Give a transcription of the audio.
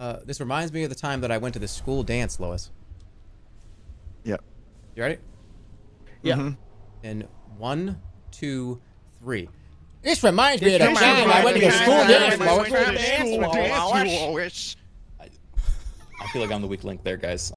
Uh, this reminds me of the time that I went to the school dance, Lois. Yeah. You ready? Yeah. Mhm. In one, two, three. This reminds me of the time I went to the school dance. Lois. I feel like I'm the weak link there, guys.